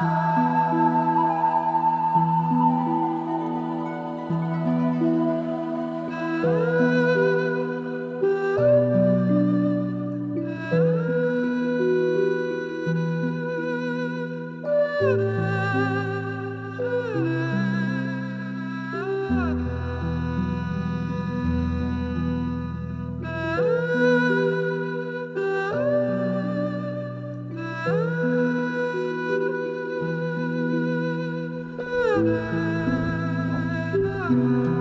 Música Thank you.